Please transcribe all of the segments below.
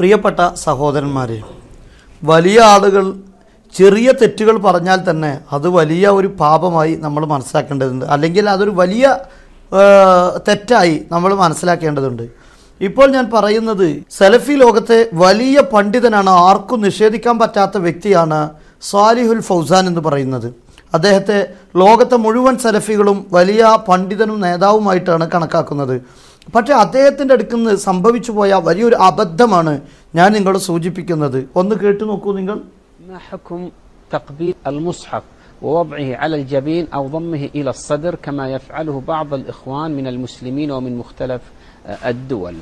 പ്രിയപ്പെട്ട സഹോദരന്മാരെ വലിയ ആളുകൾ ചെറിയ തെറ്റുകൾ പറഞ്ഞാൽ തന്നെ അത് വലിയ ഒരു പാപമായി നമ്മൾ മനസ്സിലാക്കേണ്ടതുണ്ട്. അല്ലെങ്കിൽ അതൊരു വലിയ തെറ്റായി നമ്മൾ മനസ്സിലാക്കേണ്ടതുണ്ട്. ഇപ്പോൾ ഞാൻ പറയുന്നത് സെലഫി ലോകത്തെ വലിയ പണ്ഡിതനാണ് ആർക്കും നിഷേധിക്കാൻ പറ്റാത്ത വ്യക്തിയാണ് സാലിഹുൽ ഫൗസാൻ എന്ന് പറയുന്നത്. അദ്ദേഹത്തെ ലോകത്തെ മുഴുവൻ സെലഫികളും വലിയ പണ്ഡിതനും നേതാവുമായിട്ടാണ് കണക്കാക്കുന്നത്. പക്ഷേ അദ്ദേഹത്തിൻ്റെ അടുക്കൽ നിന്ന് സംഭവിച്ചു പോയ വലിയൊരു അബദ്ധമാണ് ഞാൻ നിങ്ങളോട് സൂചിപ്പിക്കുന്നത് ഒന്ന് കേട്ടു നോക്കൂ നിങ്ങൾ ما حكم تقبيل المصحف ووضعه على الجبين أو ضمه إلى الصدر كما يفعله بعض الإخوان من المسلمين ومن مختلف آه، الدول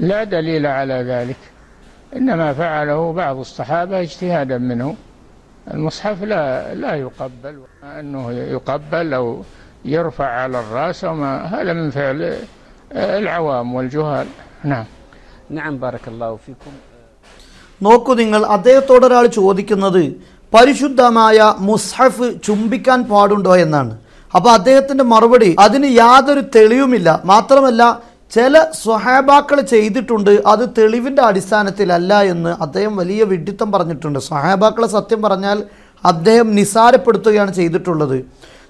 لا دليل على ذلك إنما فعله بعض الصحابة اجتهادا منه المصحف لا لا يقبل أنه يقبل أو يرفع على الرأس وما هذا من فعل العوام والجهال نعم نعم بارك الله فيكم നോക്കൂ നിങ്ങൾ അദ്ദേഹത്തോട് ഒരാൾ ചോദിക്കുന്നത് പരിശുദ്ധമായ മുസ്ഹഫ് ചുംബിക്കാൻ പാടുണ്ടോ എന്നാണ് അപ്പോൾ അദ്ദേഹത്തിന്റെ മറുപടി അതിന് യാതൊരു തെളിവുമില്ല മാത്രമല്ല ചില സ്വഹാബാക്കൾ ചെയ്തിട്ടുണ്ട് അത് തെളിവിന്റെ അടിസ്ഥാനത്തിലല്ല എന്ന് അദ്ദേഹം വലിയ വിഡിത്തം പറഞ്ഞിട്ടുണ്ട്. സ്വഹാബാക്കളെ സത്യം പറഞ്ഞാൽ അദ്ദേഹം നിസാരപ്പെടുത്തുകയാണ് ചെയ്തിട്ടുള്ളത്.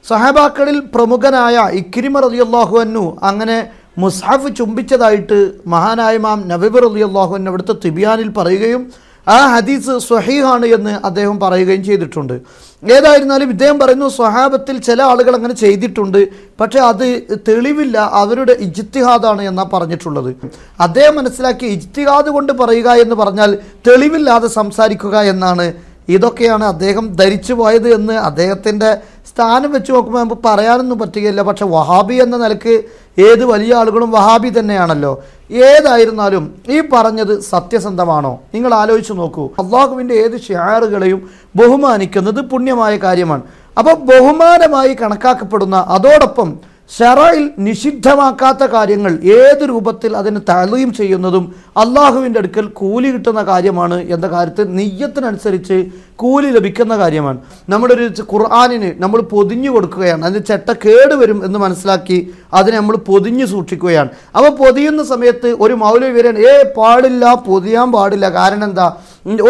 സഹാബാക്കളിൽ പ്രമുഖനായ ഇക്രിമ റളിയല്ലാഹു അന്നു അങ്ങനെ മുസാഫ് ചുംബിച്ചതായിട്ട് മഹാനായ മാം നബിബ് റളിയല്ലാഹു അന്നു അവിടുത്തെ തിബിയാനിൽ പറയുകയും ആ ഹദീസ് സ്വഹീഹാണ് എന്ന് അദ്ദേഹം പറയുകയും ചെയ്തിട്ടുണ്ട്. ഏതായിരുന്നാലും ഇദ്ദേഹം പറയുന്നു സ്വഹാബത്തിൽ ചില ആളുകൾ അങ്ങനെ ചെയ്തിട്ടുണ്ട്. പക്ഷേ അത് തെളിവില്ല. അവരുടെ ഇജ്തിഹാദാണ് എന്നാണ് പറഞ്ഞിട്ടുള്ളത്. അദ്ദേഹം മനസ്സിലാക്കി ഇജ്തിഹാദ് കൊണ്ട് പറയുക എന്ന് പറഞ്ഞാൽ തെളിവില്ലാതെ സംസാരിക്കുക എന്നാണ്. ഇതൊക്കെയാണ് അദ്ദേഹം ധരിച്ചു പോയത് എന്ന് അദ്ദേഹത്തിന്റെ സ്ഥാനം വെച്ച് നോക്കുമ്പോൾ നമുക്ക് പറയാനൊന്നും പറ്റുകയില്ല. പക്ഷേ വഹാബി എന്ന നിലയ്ക്ക് ഏത് വലിയ ആളുകളും വഹാബി തന്നെയാണല്ലോ. ഏതായിരുന്നാലും ഈ പറഞ്ഞത് സത്യസന്ധമാണോ? നിങ്ങൾ ആലോചിച്ച് നോക്കൂ. അള്ളാഹുവിന്റെ ഏത് ഷിയാറുകളെയും ബഹുമാനിക്കുന്നത് പുണ്യമായ കാര്യമാണ്. അപ്പോൾ ബഹുമാനമായി കണക്കാക്കപ്പെടുന്ന അതോടൊപ്പം ഷറയിൽ നിഷിദ്ധമാക്കാത്ത കാര്യങ്ങൾ ഏത് രൂപത്തിൽ അതിന് തലയും ചെയ്യുന്നതും അള്ളാഹുവിന്റെ അടുക്കൽ കൂലി കിട്ടുന്ന കാര്യമാണ് എന്ന കാര്യത്തിൽ നെയ്യത്തിനനുസരിച്ച് കൂലി ലഭിക്കുന്ന കാര്യമാണ്. നമ്മുടെ ഒരു ഖുർആാനിന് നമ്മൾ പൊതിഞ്ഞു കൊടുക്കുകയാണ്. അതിന് ചെട്ട കേട് വരും എന്ന് മനസ്സിലാക്കി അതിനെ നമ്മൾ പൊതിഞ്ഞു സൂക്ഷിക്കുകയാണ്. അപ്പോൾ പൊതിയുന്ന സമയത്ത് ഒരു മൗലവി വരാൻ ഏ പാടില്ല പൊതിയാൻ പാടില്ല. കാരണം എന്താ?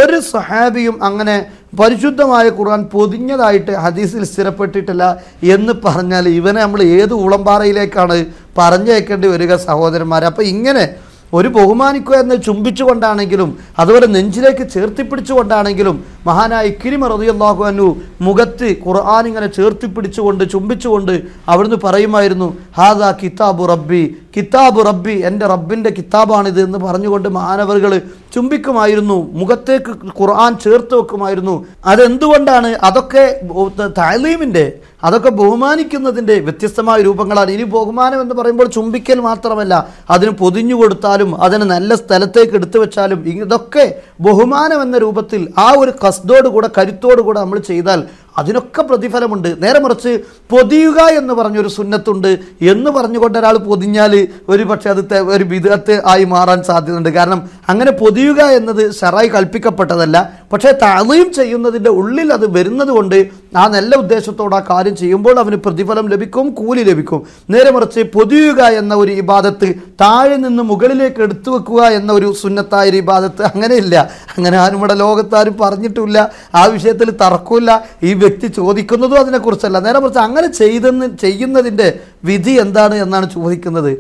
ഒരു സഹാബിയും അങ്ങനെ പരിശുദ്ധമായ ഖുർആൻ പൊതിഞ്ഞതായിട്ട് ഹദീസിൽ സ്ഥിരപ്പെട്ടിട്ടില്ല എന്ന് പറഞ്ഞാൽ ഇവനെ നമ്മൾ ഏത് ഉളമ്പാറയിലേക്കാണ് പറഞ്ഞേക്കേണ്ടി വരിക സഹോദരന്മാരെ? അപ്പോൾ ഇങ്ങനെ ഒരു ബഹുമാനിക്കുക എന്ന് ചുംബിച്ചുകൊണ്ടാണെങ്കിലും അതുപോലെ നെഞ്ചിലേക്ക് ചേർത്തിപ്പിടിച്ചുകൊണ്ടാണെങ്കിലും മഹാനായ കിരിമ റതിയല്ലാഹു അൻഹു മുഖത്ത് ഖുർആൻ ഇങ്ങനെ ചേർത്തിപ്പിടിച്ചുകൊണ്ട് ചുംബിച്ചുകൊണ്ട് അവിടുന്ന് പറയുമായിരുന്നു ഹാദാ കിതാബു റബ്ബി കിതാബു റബ്ബി എന്റെ റബ്ബിന്റെ കിതാബാണിത് എന്ന് പറഞ്ഞുകൊണ്ട് മാനവറുകൾ ചുംബിക്കുമായിരുന്നു മുഖത്തേക്ക് ഖുർആൻ ചേർത്ത് വെക്കുമായിരുന്നു. അതെന്തുകൊണ്ടാണ്? അതൊക്കെ താലീമിന്റെ അതൊക്കെ ബഹുമാനിക്കുന്നതിന്റെ വ്യത്യസ്തമായ രൂപങ്ങളാണ്. ഇനി ബഹുമാനം എന്ന് പറയുമ്പോൾ ചുംബിക്കൽ മാത്രമല്ല അതിന് പൊതിഞ്ഞു കൊടുത്താലും അതിന് നല്ല സ്ഥലത്തേക്ക് എടുത്തു വെച്ചാലും ഇതൊക്കെ ബഹുമാനം എന്ന രൂപത്തിൽ ആ ഒരു കസ്തോട് കൂടെ കരുത്തോടുകൂടെ നമ്മൾ ചെയ്താൽ അതിനൊക്കെ പ്രതിഫലമുണ്ട്. നേരെ മറിച്ച് പൊതിയുക എന്ന് പറഞ്ഞൊരു സുന്നത്തുണ്ട് എന്ന് പറഞ്ഞുകൊണ്ട് ഒരാൾ പൊതിഞ്ഞാൽ ഒരു പക്ഷേ അത് ഒരു വിധത്ത് ആയി മാറാൻ സാധ്യതയുണ്ട്. കാരണം അങ്ങനെ പൊതിയുക എന്നത് ഷറായി കൽപ്പിക്കപ്പെട്ടതല്ല. പക്ഷേ തളയും ചെയ്യുന്നതിന്റെ ഉള്ളിൽ അത് വരുന്നത് കൊണ്ട് ആ നല്ല ഉദ്ദേശത്തോടെ ആ കാര്യം ചെയ്യുമ്പോൾ അവന് പ്രതിഫലം ലഭിക്കും കൂലി ലഭിക്കും. നേരെ മറിച്ച് പൊതിയുക എന്ന ഒരു ഇബാദത്ത് താഴെ നിന്ന് മുകളിലേക്ക് എടുത്തു വെക്കുക എന്ന ഒരു സുന്നത്തായ ഒരു ഇബാദത്ത് അങ്ങനെയില്ല. അങ്ങനെ ആരും ഇവിടെ ലോകത്താരും പറഞ്ഞിട്ടില്ല. ആ വിഷയത്തിൽ തർക്കമില്ല. ഈ വ്യക്തി ചോദിക്കുന്നതും അതിനെക്കുറിച്ചല്ല. നേരെ മറിച്ച് അങ്ങനെ ചെയ്തെന്ന് ചെയ്യുന്നതിന്റെ വിധി എന്താണ് എന്നാണ് ചോദിക്കുന്നത്.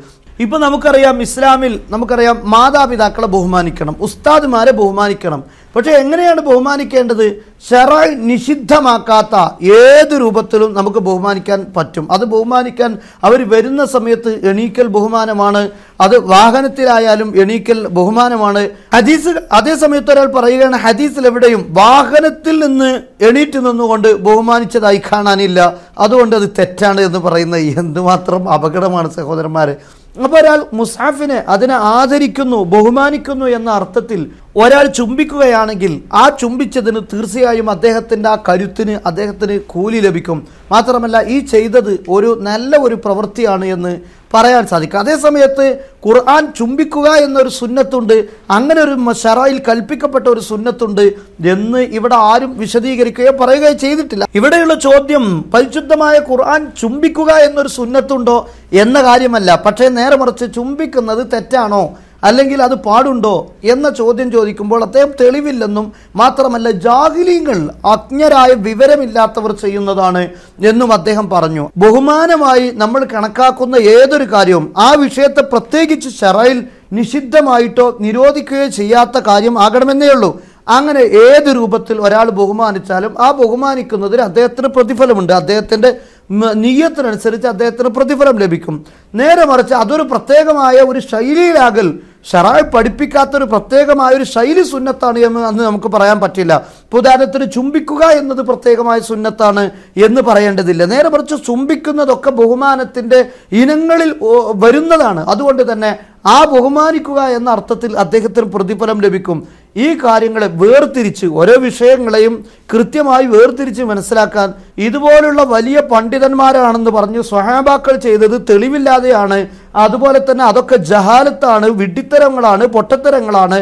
ഇപ്പം നമുക്കറിയാം ഇസ്ലാമിൽ നമുക്കറിയാം മാതാപിതാക്കളെ ബഹുമാനിക്കണം ഉസ്താദുമാരെ ബഹുമാനിക്കണം. പക്ഷെ എങ്ങനെയാണ് ബഹുമാനിക്കേണ്ടത്? ഷെറായി നിഷിദ്ധമാക്കാത്ത ഏത് രൂപത്തിലും നമുക്ക് ബഹുമാനിക്കാൻ പറ്റും. അത് ബഹുമാനിക്കാൻ അവർ വരുന്ന സമയത്ത് എണീക്കൽ ബഹുമാനമാണ്. അത് വാഹനത്തിലായാലും എണീക്കൽ ബഹുമാനമാണ്. ഹദീസ് അതേ സമയത്ത് ഒരാൾ പറയുകയാണ് ഹദീസിൽ എവിടെയും വാഹനത്തിൽ നിന്ന് എണീറ്റ് നിന്നുകൊണ്ട് ബഹുമാനിച്ചതായി കാണാനില്ല. അതുകൊണ്ട് അത് തെറ്റാണ് എന്ന് പറയുന്നത്. എന്തുമാത്രം അപകടമാണ് സഹോദരന്മാരെ. അപ്പോൾ ഒരാൾ മുസാഫിനെ അതിനെ ആദരിക്കുന്നു ബഹുമാനിക്കുന്നു എന്ന അർത്ഥത്തിൽ ഒരാൾ ചുംബിക്കുകയാണെങ്കിൽ ആ ചുംബിച്ചതിന് തീർച്ചയായും അദ്ദേഹത്തിന്റെ ആ കരുത്തിന് അദ്ദേഹത്തിന് കൂലി ലഭിക്കും. മാത്രമല്ല ഈ ചെയ്തത് ഒരു നല്ല ഒരു പ്രവൃത്തിയാണ് എന്ന് പറയാൻ സാധിക്കും. അതേസമയത്ത് ഖുർആൻ ചുംബിക്കുക എന്നൊരു സുന്നത്തുണ്ട് അങ്ങനെ ഒരു ഷറായിൽ കൽപ്പിക്കപ്പെട്ട ഒരു സുന്നത്തുണ്ട് എന്ന് ഇവിടെ ആരും വിശദീകരിക്കുകയോ പറയുകയോ ചെയ്തിട്ടില്ല. ഇവിടെയുള്ള ചോദ്യം പരിശുദ്ധമായ ഖുർആൻ ചുംബിക്കുക എന്നൊരു സുന്നത്തുണ്ടോ എന്ന കാര്യമല്ല. പക്ഷേ നേരെ മറിച്ച് ചുംബിക്കുന്നത് തെറ്റാണോ? അല്ലെങ്കിൽ അത് പാടുണ്ടോ എന്ന ചോദ്യം ചോദിക്കുമ്പോൾ അദ്ദേഹം തെളിവില്ലെന്നും മാത്രമല്ല ജാഹിലീങ്ങൾ അജ്ഞരായ വിവരമില്ലാത്തവർ ചെയ്യുന്നതാണ് എന്നും അദ്ദേഹം പറഞ്ഞു. ബഹുമാനമായി നമ്മൾ കണക്കാക്കുന്ന ഏതൊരു കാര്യവും ആ വിഷയത്തെ പ്രത്യേകിച്ച് ശറയിൽ നിഷിദ്ധമായിട്ടോ നിരോധിക്കുകയോ ചെയ്യാത്ത കാര്യം ആകണമെന്നേ ഉള്ളൂ. അങ്ങനെ ഏത് രൂപത്തിൽ ഒരാൾ ബഹുമാനിച്ചാലും ആ ബഹുമാനിക്കുന്നതിന് അദ്ദേഹത്തിന് പ്രതിഫലമുണ്ട്. അദ്ദേഹത്തിന്റെ നീയത്തിനനുസരിച്ച് അദ്ദേഹത്തിന് പ്രതിഫലം ലഭിക്കും. നേരെ മറിച്ച് അതൊരു പ്രത്യേകമായ ഒരു ശൈലിയിലാകൽ ഷറായ് പഠിപ്പിക്കാത്തൊരു പ്രത്യേകമായ ഒരു ശൈലി സുന്നത്താണ് എന്ന് അന്ന് നമുക്ക് പറയാൻ പറ്റില്ല. ഉദാഹരണത്തിന് ചുംബിക്കുക എന്നത് പ്രത്യേകമായ സുന്നത്താണ് എന്ന് പറയേണ്ടതില്ല. നേരെ മറിച്ച് ചുംബിക്കുന്നതൊക്കെ ബഹുമാനത്തിന്റെ ഇനങ്ങളിൽ വരുന്നതാണ്. അതുകൊണ്ട് തന്നെ ആ ബഹുമാനിക്കുക എന്ന അർത്ഥത്തിൽ അദ്ദേഹത്തിന് പ്രതിഫലം ലഭിക്കും. ഈ കാര്യങ്ങളെ വേർതിരിച്ച് ഓരോ വിഷയങ്ങളെയും കൃത്യമായി വേർതിരിച്ച് മനസ്സിലാക്കാൻ ഇതുപോലുള്ള വലിയ പണ്ഡിതന്മാരാണെന്ന് പറഞ്ഞു സ്വഹാബാക്കൾ ചെയ്തത് തെളിവില്ലാതെയാണ്. അതുപോലെ തന്നെ അതൊക്കെ ജഹാലത്താണ് വിഡ്ഢിത്തരങ്ങളാണ് പൊട്ടത്തരങ്ങളണ്.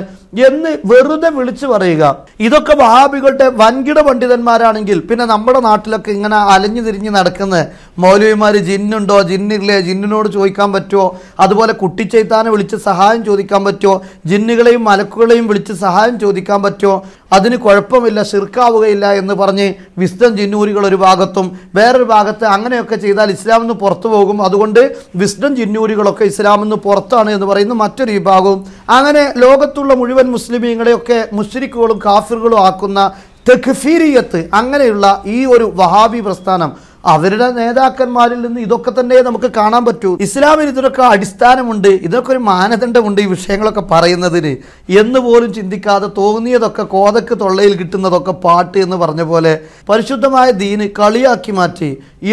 എന്ന് വെറുതെ വിളിച്ചു പറയുക. ഇതൊക്കെ വഹാബികളുടെ വൻകിട പണ്ഡിതന്മാരാണെങ്കിൽ പിന്നെ നമ്മുടെ നാട്ടിലൊക്കെ ഇങ്ങനെ അലഞ്ഞു തിരിഞ്ഞ് നടക്കുന്ന. മൗലവിമാർ ജിന്നുണ്ടോ? ജിന്നില്ലേ? ജിന്നിനോട് ചോദിക്കാൻ പറ്റുമോ അതുപോലെ കുട്ടിച്ചൈത്താനെ വിളിച്ച് സഹായം ചോദിക്കാൻ പറ്റുമോ ജിന്നുകളെയും മലക്കുകളെയും വിളിച്ച് സഹായം ചോദിക്കാൻ പറ്റുമോ അതിന് കുഴപ്പമില്ല ശിർക്കാവുകയില്ല എന്ന് പറഞ്ഞ് വിസ്തം ജിന്നൂരികൾ ഒരു ഭാഗത്തും വേറൊരു ഭാഗത്ത് അങ്ങനെയൊക്കെ ചെയ്താൽ ഇസ്ലാമിൽ നിന്ന് പുറത്തു പോകും. അതുകൊണ്ട് വിസ്ഡം ജിന്നൂരികളൊക്കെ ഇസ്ലാമിൽ നിന്ന് പുറത്താണ് എന്ന് പറയുന്ന മറ്റൊരു വിഭാഗവും അങ്ങനെ ലോകത്തുള്ള മുഴുവൻ മുസ്ലിമീങ്ങളെയൊക്കെ മുസ്ലിക്കുകളും കാഫിറുകളും ആക്കുന്ന തെഖ്ഫീരിയത്ത് അങ്ങനെയുള്ള ഈ ഒരു വഹാബി പ്രസ്ഥാനം അവരുടെ നേതാക്കന്മാരിൽ നിന്ന് ഇതൊക്കെ തന്നെ നമുക്ക് കാണാൻ പറ്റൂ. ഇസ്ലാമിന് ഇതിനൊക്കെ അടിസ്ഥാനമുണ്ട്. ഇതിനൊക്കെ ഒരു മാനദണ്ഡമുണ്ട് ഈ വിഷയങ്ങളൊക്കെ പറയുന്നതിന്. എന്ന് പോലും ചിന്തിക്കാതെ തോന്നിയതൊക്കെ കോതക്ക് തൊള്ളയിൽ കിട്ടുന്നതൊക്കെ പാട്ട് എന്ന് പറഞ്ഞ പോലെ പരിശുദ്ധമായ ദീന് കളിയാക്കി മാറ്റി.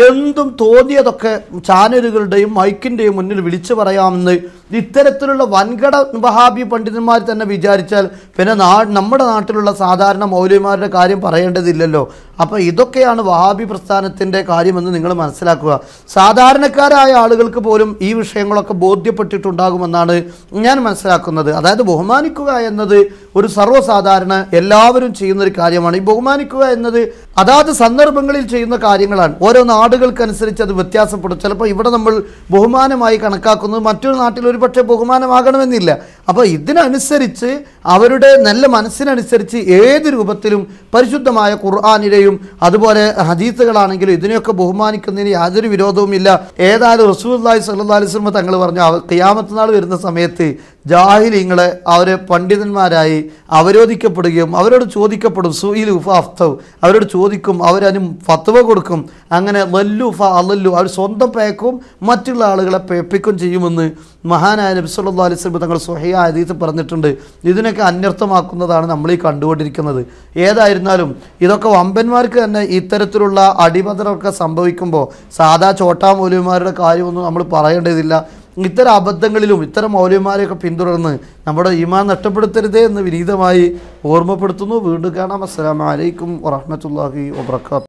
എന്തും തോന്നിയതൊക്കെ ചാനലുകളുടെയും മൈക്കിന്റെയും മുന്നിൽ വിളിച്ചു പറയാമെന്ന് ഇത്തരത്തിലുള്ള വൻകട വഹാബി പണ്ഡിതന്മാർ തന്നെ വിചാരിച്ചാൽ പിന്നെ നമ്മുടെ നാട്ടിലുള്ള സാധാരണ മൗലവിമാരുടെ കാര്യം പറയേണ്ടതില്ലല്ലോ. അപ്പോൾ ഇതൊക്കെയാണ് വഹാബി പ്രസ്ഥാനത്തിന്റെ കാര്യമെന്ന് നിങ്ങൾ മനസ്സിലാക്കുക. സാധാരണക്കാരായ ആളുകൾക്ക് പോലും ഈ വിഷയങ്ങളൊക്കെ ബോധ്യപ്പെട്ടിട്ടുണ്ടാകുമെന്നാണ് ഞാൻ മനസ്സിലാക്കുന്നത്. അതായത് ബഹുമാനിക്കുക എന്നത് ഒരു സർവസാധാരണ എല്ലാവരും ചെയ്യുന്ന ഒരു കാര്യമാണ്. ഈ ബഹുമാനിക്കുക എന്നത് അതാത് സന്ദർഭങ്ങളിൽ ചെയ്യുന്ന കാര്യങ്ങളാണ്. ഓരോ നാടുകൾക്കനുസരിച്ച് അത് വ്യത്യാസപ്പെടും. ചിലപ്പോൾ ഇവിടെ നമ്മൾ ബഹുമാനമായി കണക്കാക്കുന്നത് മറ്റൊരു നാട്ടിൽ ഒരു പക്ഷേ ബഹുമാനമാകണമെന്നില്ല. അപ്പോൾ ഇതിനനുസരിച്ച് അവരുടെ നല്ല മനസ്സിനനുസരിച്ച് ഏത് രൂപത്തിലും പരിശുദ്ധമായ ഖുർആാനിലെയും അതുപോലെ ഹദീസുകളാണെങ്കിലും ഇതിനെയൊക്കെ ബഹുമാനിക്കുന്നതിന് യാതൊരു വിരോധവുമില്ല. ഏതായാലും റസൂല്ലായി അലൈഹി വസല്ലം തങ്ങൾ പറഞ്ഞു അവ ഖിയാമത്ത് നാൾ വരുന്ന സമയത്ത് ജാഹിലിങ്ങളെ അവരെ പണ്ഡിതന്മാരായി അവരോധിക്കപ്പെടുകയും അവരോട് ചോദിക്കപ്പെടും സുയിൽ ഉഫ അഫ്തവ് അവരോട് ചോദിക്കും അവരതിന് ഫത്വ കൊടുക്കും. അങ്ങനെ ലല്ലു ഫ അല്ലു അവർ സ്വന്തം പേക്കും മറ്റുള്ള ആളുകളെ പേപ്പിക്കും ചെയ്യുമെന്ന് മഹാനായ നബി സല്ലല്ലാഹു അലൈഹി വസല്ലം തങ്ങൾ സുഹയ ഹദീസ് പറഞ്ഞിട്ടുണ്ട്. ഇതിനൊക്കെ അന്യർത്ഥമാക്കുന്നതാണ് നമ്മൾ ഈ കണ്ടുകൊണ്ടിരിക്കുന്നത്. ഏതായിരുന്നാലും ഇതൊക്കെ വമ്പന്മാർക്ക് തന്നെ ഇത്തരത്തിലുള്ള അടിമതരമൊക്കെ സംഭവിക്കുമ്പോൾ സാധാ ചോട്ടാ മൗലവിമാരുടെ കാര്യമൊന്നും നമ്മൾ പറയേണ്ടതില്ല. ഇത്തരം അബദ്ധങ്ങളിലും ഇത്തരം മൗലികമാരെയൊക്കെ പിന്തുടർന്ന് നമ്മുടെ ഈമാൻ നഷ്ടപ്പെടുത്തരുതേ എന്ന് വിനീതമായി ഓർമ്മപ്പെടുത്തുന്നു. വീണ്ടും കാണാം. അസ്സാം വലൈക്കും വറഹമത്തല്ലാഹി വാബർക്കാത്തു